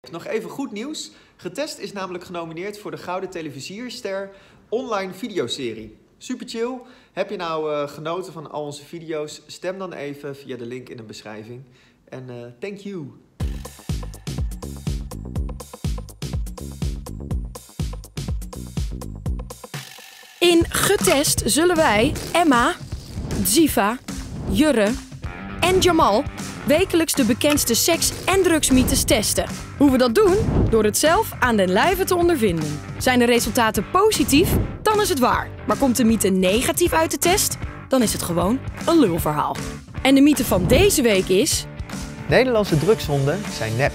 Nog even goed nieuws. Getest is namelijk genomineerd voor de Gouden Televisierster online videoserie. Super chill. Heb je nou uh, genoten van al onze video's? Stem dan even via de link in de beschrijving. En uh, thank you. In Getest zullen wij Emma, Ziva, Jurre en Jamal wekelijks de bekendste seks- en drugsmythes testen. Hoe we dat doen? Door het zelf aan den lijve te ondervinden. Zijn de resultaten positief? Dan is het waar. Maar komt de mythe negatief uit de test? Dan is het gewoon een lulverhaal. En de mythe van deze week is... Nederlandse drugshonden zijn nep.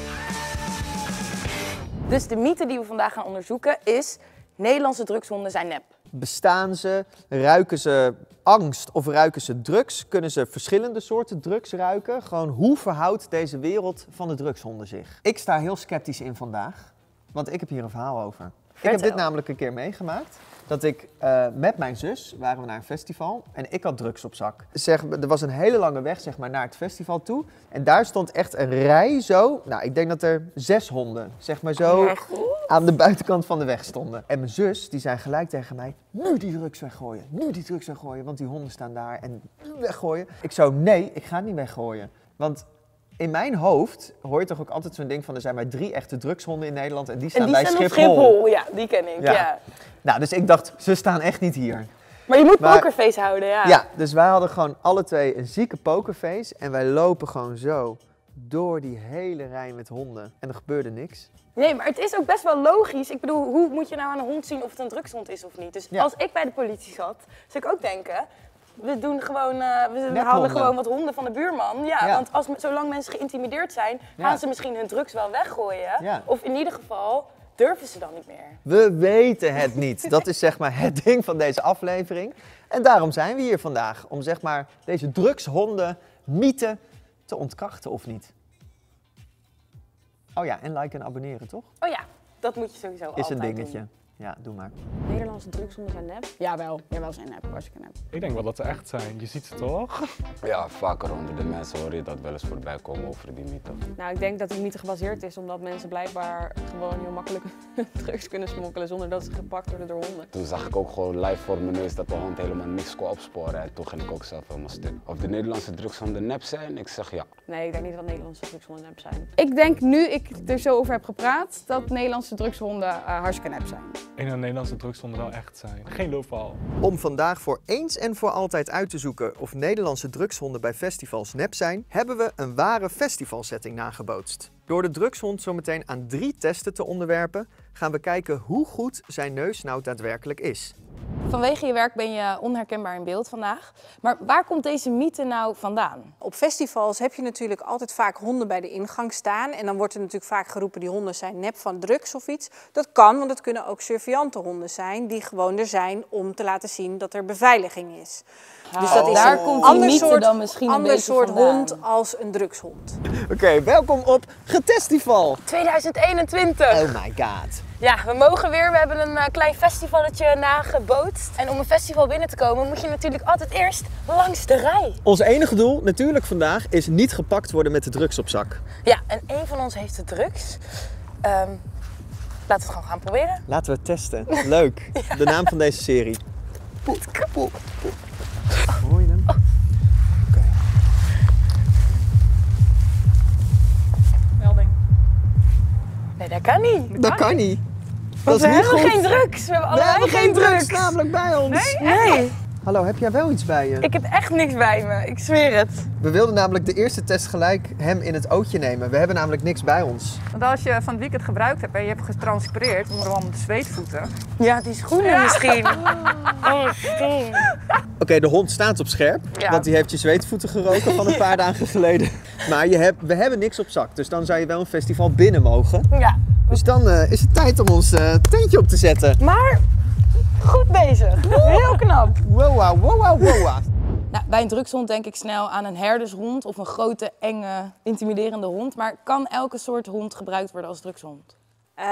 Dus de mythe die we vandaag gaan onderzoeken is... Nederlandse drugshonden zijn nep. Bestaan ze? Ruiken ze angst of ruiken ze drugs? Kunnen ze verschillende soorten drugs ruiken? Gewoon hoe verhoudt deze wereld van de drugshonden zich? Ik sta heel sceptisch in vandaag, want ik heb hier een verhaal over. Ik heb dit namelijk een keer meegemaakt. Dat ik uh, met mijn zus waren we naar een festival en ik had drugs op zak. Zeg, er was een hele lange weg zeg maar, naar het festival toe. En daar stond echt een rij zo. Nou, ik denk dat er zes honden zeg maar zo aan de buitenkant van de weg stonden. En mijn zus die zei gelijk tegen mij, nu die drugs weggooien, nu die drugs weggooien. Want die honden staan daar en weggooien. Ik zou nee, ik ga het niet weggooien. Want in mijn hoofd hoor je toch ook altijd zo'n ding van er zijn maar drie echte drugshonden in Nederland en die staan en die bij staan Schiphol. Op Schiphol. Ja, die ken ik. Ja. Nou, dus ik dacht, ze staan echt niet hier. Maar je moet maar, pokerface houden, ja. Ja, dus wij hadden gewoon alle twee een zieke pokerface en wij lopen gewoon zo door die hele rij met honden en er gebeurde niks. Nee, maar het is ook best wel logisch. Ik bedoel, hoe moet je nou aan een hond zien of het een drugshond is of niet? Dus Ja. als ik bij de politie zat, zou ik ook denken... We doen gewoon, eh, we halen gewoon wat honden van de buurman. Ja, Ja. want als, zolang mensen geïntimideerd zijn, Ja. gaan ze misschien hun drugs wel weggooien. Ja. Of in ieder geval durven ze dan niet meer. We weten het niet. Dat is zeg maar het ding van deze aflevering. En daarom zijn we hier vandaag. Om zeg maar deze drugshonden mythe te ontkrachten of niet. Oh ja, en liken en abonneren toch? Oh ja, dat moet je sowieso Is altijd een dingetje. doen. Ja, doe maar. Nederlandse drugshonden zijn nep? Jawel, jawel zijn nep, hartstikke nep. Ik denk wel dat ze echt zijn. Je ziet ze toch? Ja, vaker onder de mensen hoor je dat wel eens voorbij komen over die mythe. Nou, ik denk dat die mythe gebaseerd is omdat mensen blijkbaar gewoon heel makkelijk drugs kunnen smokkelen zonder dat ze gepakt worden door honden. Toen zag ik ook gewoon live voor mijn neus dat de hond helemaal niks kon opsporen. En toen ging ik ook zelf helemaal stuk. Of de Nederlandse drugshonden nep zijn? Ik zeg ja. Nee, ik denk niet dat Nederlandse drugshonden nep zijn. Ik denk nu ik er zo over heb gepraat dat Nederlandse drugshonden eh, hartstikke nep zijn. Denk dat Nederlandse drugshonden wel echt zijn. Geen lulverhaal. Om vandaag voor eens en voor altijd uit te zoeken of Nederlandse drugshonden bij festivals nep zijn, hebben we een ware festivalsetting nagebootst. Door de drugshond zometeen aan drie testen te onderwerpen, gaan we kijken hoe goed zijn neus nou daadwerkelijk is. Vanwege je werk ben je onherkenbaar in beeld vandaag. Maar waar komt deze mythe nou vandaan? Op festivals heb je natuurlijk altijd vaak honden bij de ingang staan. En dan wordt er natuurlijk vaak geroepen die honden zijn nep van drugs of iets. Dat kan, want het kunnen ook surveillantenhonden zijn die gewoon er zijn om te laten zien dat er beveiliging is. Dus dat is daar een komt ander soort, dan misschien een ander soort vandaan. hond als een drugshond. Oké, welkom op Getestival! 2021! Oh my god. Ja, we mogen weer. We hebben een eh, klein festivalletje En om een festival binnen te komen moet je natuurlijk altijd eerst langs de rij. Ons enige doel natuurlijk vandaag is niet gepakt worden met de drugs op zak. Ja, en een van ons heeft de drugs. Ehm, laten we het gewoon gaan proberen. Laten we het testen. Leuk. De naam van deze serie. Poep, poep, poep. Hoor je hem? Melding. Nee, dat kan niet. Dat kan niet. Want Dat we hebben goed. geen drugs. We hebben hebben geen drugs. namelijk bij ons. Nee, Hallo, heb jij wel iets bij je? ik heb echt niks bij me. Ik zweer het. We wilden namelijk de eerste test gelijk hem in het ootje nemen. We hebben namelijk niks bij ons. Want als je van het weekend gebruikt hebt en je hebt getranspireerd onder allemaal de zweetvoeten. Ja, die schoenen misschien. Oh, stom. Oké, de hond staat op scherp, Ja. want die heeft je zweetvoeten geroken van een paar dagen geleden. Maar je hebt, we hebben niks op zak, dus dan zou je wel een festival binnen mogen. Ja, Dus dan eh, is het tijd om ons eh, tentje op te zetten. maar goed bezig. Heel knap. Wow, wow, wow, wow, wow. Nou, bij een drugshond denk ik snel aan een herdershond of een grote, enge, intimiderende hond. Maar kan elke soort hond gebruikt worden als drugshond? Eh,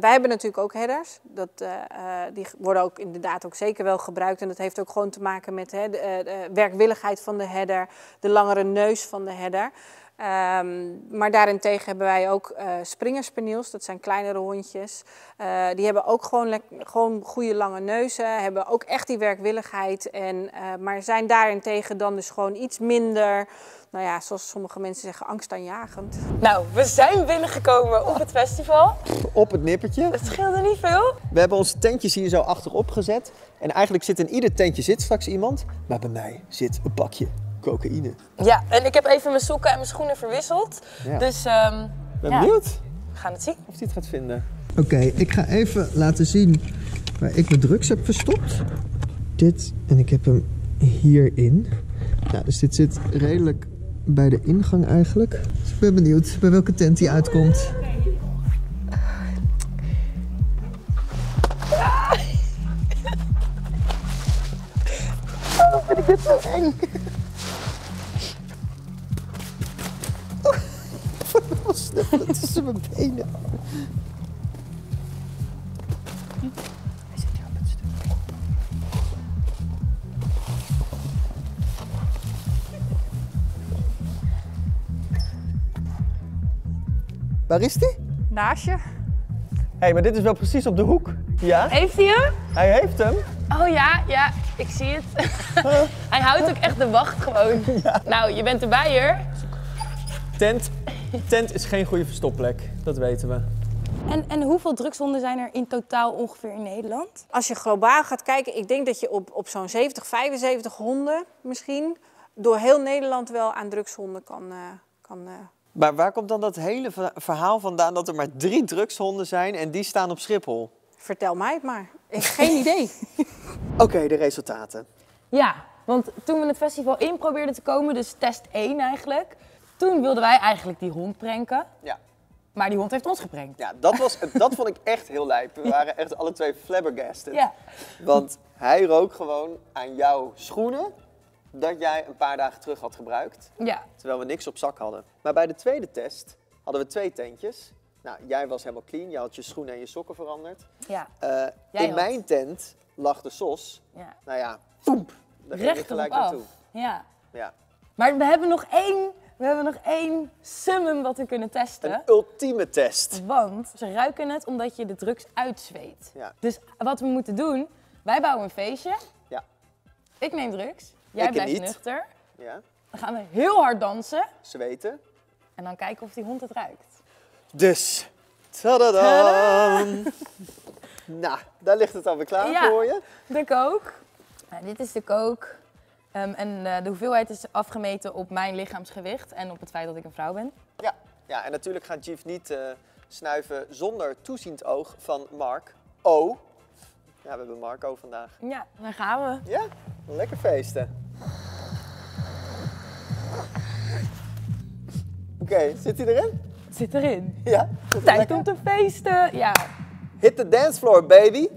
wij hebben natuurlijk ook headers. Dat, eh, eh, die worden ook inderdaad ook zeker wel gebruikt. En dat heeft ook gewoon te maken met hè, de, eh, de werkwilligheid van de header, de langere neus van de header. Ehm, maar daarentegen hebben wij ook eh springerspaniels, dat zijn kleinere hondjes. Eh, die hebben ook gewoon, gewoon goede lange neuzen, hebben ook echt die werkwilligheid. En, eh, maar zijn daarentegen dan dus gewoon iets minder, nou ja, zoals sommige mensen zeggen, angstaanjagend. Nou, we zijn binnengekomen op het festival. Op het nippertje. Het scheelde niet veel. We hebben onze tentjes hier zo achterop gezet. En eigenlijk zit in ieder tentje zit straks iemand. Maar bij mij zit een pakje cocaïne. Ja, en ik heb even mijn sokken en mijn schoenen verwisseld. Ja. Dus ehm Ben ja, benieuwd we gaan het zien. of hij het gaat vinden. Oké, ik ga even laten zien waar ik mijn drugs heb verstopt. Dit, en ik heb hem hierin. Nou, dus dit zit redelijk bij de ingang eigenlijk. Dus ik ben benieuwd bij welke tent hij uitkomt. snuffelen tussen mijn benen. Waar is die? Naast je. Hé, hey, maar dit is wel precies op de hoek. Ja, Heeft hij hem? hij heeft hem. Oh ja, ja, ik zie het. hij houdt ook echt de wacht gewoon. Nou, je bent erbij hoor. Tent, tent is geen goede verstopplek, dat weten we. En, en hoeveel drugshonden zijn er in totaal ongeveer in Nederland? Als je globaal gaat kijken, ik denk dat je op, op zo'n 70, 75 honden misschien door heel Nederland wel aan drugshonden kan. eh, kan eh, Maar waar komt dan dat hele verha- verhaal vandaan dat er maar drie drugshonden zijn en die staan op Schiphol? vertel mij het maar. Ik heb geen idee. Oké, de resultaten. Ja, want toen we het festival in probeerden te komen, dus test 1 eigenlijk, toen wilden wij eigenlijk die hond pranken. Ja. Maar die hond heeft ons geprankt. Ja, dat, was, dat vond ik echt heel lijp. We waren echt alle twee flabbergasted. Ja. Want hij rook gewoon aan jouw schoenen dat jij een paar dagen terug had gebruikt. Ja. Terwijl we niks op zak hadden. Maar bij de tweede test hadden we twee tentjes. Nou, jij was helemaal clean. Je had je schoenen en je sokken veranderd. Ja. Eh, Jij in had. mijn tent lag de sos. ja. Nou ja, poep. Daar ging Recht gelijk erop af. naartoe. Ja. Ja. Maar we hebben nog één, we hebben nog één summum wat we kunnen testen. Een ultieme test. Want ze ruiken het omdat je de drugs uitzweet. Ja. Dus wat we moeten doen, wij bouwen een feestje. Ja. Ik neem drugs. Jij Ik blijft niet. nuchter. Ja. Dan gaan we heel hard dansen. Zweten. En dan kijken of die hond het ruikt. Dus. Tadadam. nou, daar ligt het alweer klaar Ja. voor je. De kook. Nou, dit is de kook. Ehm, en eh, de hoeveelheid is afgemeten op mijn lichaamsgewicht en op het feit dat ik een vrouw ben. Ja. ja, en natuurlijk gaat Jeff niet eh, snuiven zonder toeziend oog van Mark O. Ja, we hebben Marco vandaag. Ja, daar gaan we. Ja, lekker feesten. Oké, zit hij erin? Zit erin. Ja. Zit Tijd lekker? om te feesten. Ja. Hit the dance floor, baby.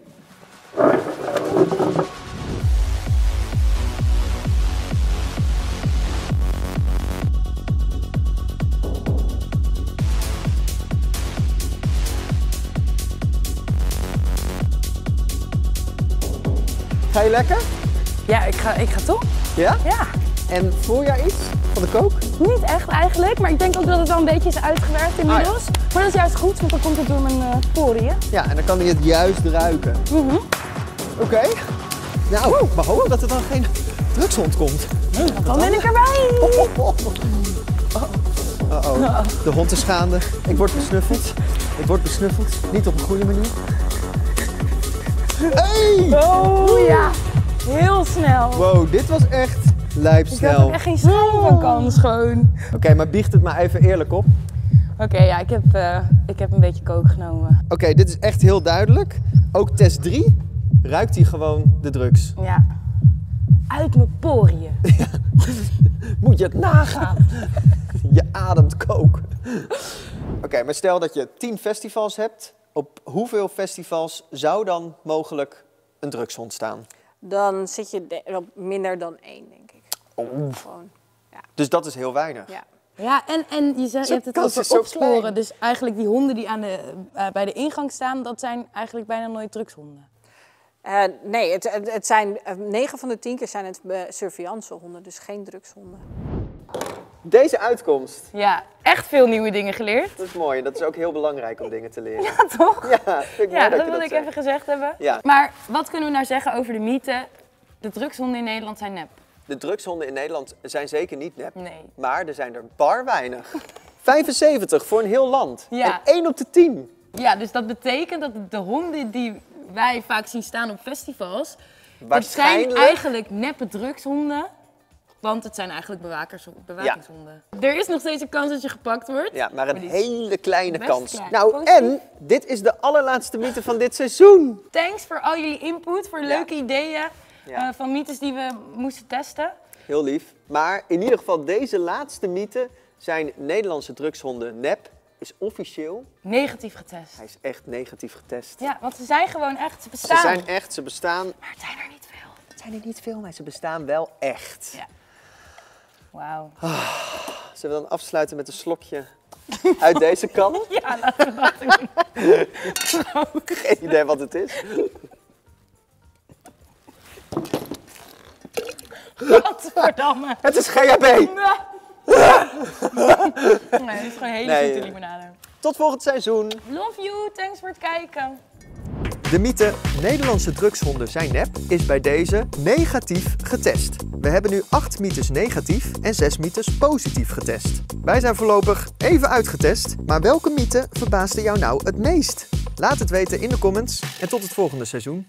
Ga je lekker? Ja, ik ga, ik ga toch? Ja? Ja. En voel jij iets van de kook? Niet echt eigenlijk, maar ik denk ook dat het wel een beetje is uitgewerkt inmiddels. Maar dat is juist goed, want dan komt het door mijn eh poriën. Ja, en dan kan hij het juist ruiken. Oké. Nou, maar hopen dat er dan geen drugshond komt. Dan ben ik erbij. Uh-oh. De hond is gaande. Ik word besnuffeld. Ik word besnuffeld. Niet op een goede manier. Hey! Oh ja, heel snel. Wow, dit was echt Ik had lijpsnel. er Oké, echt geen schijn van kans gewoon. maar biecht het maar even eerlijk op. Oké, ja, ik heb, eh, ik heb een beetje kook genomen. Oké, dit is echt heel duidelijk. Ook test 3 ruikt hij gewoon de drugs. Ja. Uit mijn poriën. Moet je het nagaan. je ademt kook. Oké, maar stel dat je 10 festivals hebt. Op hoeveel festivals zou dan mogelijk een drugshond staan? Dan zit je op minder dan één, denk ik. Gewoon, Dus dat is heel weinig. ja. Ja, en, en je, zei, je hebt het over opsporen. klein. Dus eigenlijk die honden die aan de, eh, bij de ingang staan, dat zijn eigenlijk bijna nooit drugshonden. Eh, nee, het, het, zijn, eh, 9 van de 10 keer zijn het uh, surveillancehonden, dus geen drugshonden. Deze uitkomst. Ja, echt veel nieuwe dingen geleerd. Dat is mooi. Dat is ook heel belangrijk om dingen te leren. Ja, toch? Ja, vind ik Ja, dat dat ik zegt. even gezegd hebben. Ja. Maar wat kunnen we nou zeggen over de mythe? De drugshonden in Nederland zijn nep. De drugshonden in Nederland zijn zeker niet nep. Nee. Maar er zijn er bar weinig. 75 voor een heel land. Ja. En 1 op de 10. Ja, dus dat betekent dat de honden die wij vaak zien staan op festivals, dat zijn Waarschijnlijk. eigenlijk neppe drugshonden. Want het zijn eigenlijk bewakers, bewakingshonden. Er is nog steeds een kans dat je gepakt wordt. Ja, maar een Maar hele kleine kans. klein. Nou, Positief. en dit is de allerlaatste mythe van dit seizoen. Thanks voor al jullie input, voor leuke ideeën Ja. eh, van mythes die we moesten testen. Heel lief. Maar in ieder geval, deze laatste mythe zijn Nederlandse drugshonden nep. Is officieel. Negatief getest. Hij is echt negatief getest. Ja, want ze zijn gewoon echt, ze bestaan. Ze zijn echt, ze bestaan. Maar het zijn er niet veel. Het zijn er niet veel, maar ze bestaan wel echt. Ja. Wauw. Zullen we dan afsluiten met een slokje uit deze kan? Ja, laten we dat doen. Geen idee wat het is. Godverdamme. Het is GHB. Nee, het is gewoon hele Nee, zoete eh. limonade. Tot volgend seizoen. Love you, thanks voor het kijken. De mythe Nederlandse drugshonden zijn nep is bij deze negatief getest. We hebben nu 8 mythes negatief en 6 mythes positief getest. Wij zijn voorlopig even uitgetest, maar welke mythe verbaasde jou nou het meest? Laat het weten in de comments en tot het volgende seizoen.